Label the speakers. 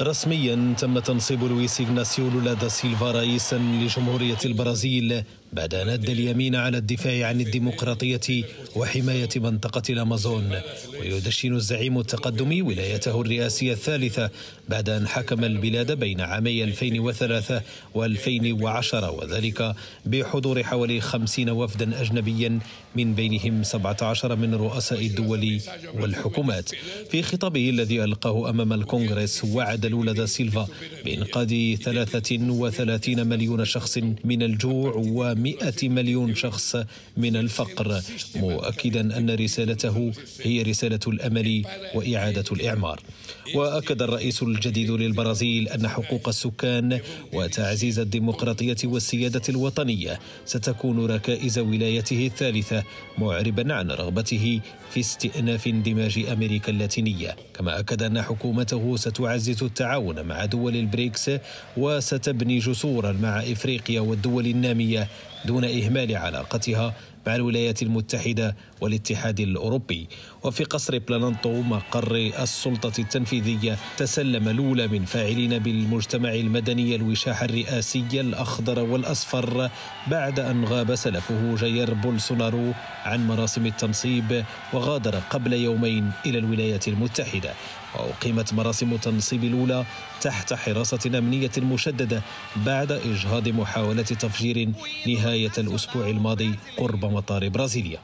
Speaker 1: رسميا تم تنصيب لويس إغناسيو لولا دا سيلفا رئيسا لجمهورية البرازيل بعد أن أدى اليمين على الدفاع عن الديمقراطية وحماية منطقة الأمازون. ويدشن الزعيم التقدمي ولايته الرئاسية الثالثة بعد أن حكم البلاد بين عامي 2003 و2010 وذلك بحضور حوالي 50 وفدا أجنبيا من بينهم 17 من رؤساء الدول والحكومات. في خطابه الذي ألقاه أمام الكونغرس وعد لولا دا سيلفا بإنقاذ 33 مليون شخص من الجوع و100 مليون شخص من الفقر مؤكدا أن رسالته هي رسالة الأمل وإعادة الإعمار. وأكد الرئيس الجديد للبرازيل أن حقوق السكان وتعزيز الديمقراطية والسيادة الوطنية ستكون ركائز ولايته الثالثة معربا عن رغبته في استئناف اندماج أمريكا اللاتينية. كما أكد أن حكومته ستعزز التعاون مع دول البريكس وستبني جسورا مع إفريقيا والدول النامية دون إهمال علاقتها مع الولايات المتحدة والاتحاد الأوروبي. وفي قصر بلانالتو مقر السلطة التنفيذية تسلم لولا من فاعلين بالمجتمع المدني الوشاح الرئاسي الأخضر والأصفر بعد أن غاب سلفه جير بولسونارو عن مراسم التنصيب وغادر قبل يومين إلى الولايات المتحدة. وأقيمت مراسم تنصيب لولا تحت حراسة أمنية مشددة بعد إجهاض محاولة تفجير نهاية الأسبوع الماضي قرب مطار برازيليا.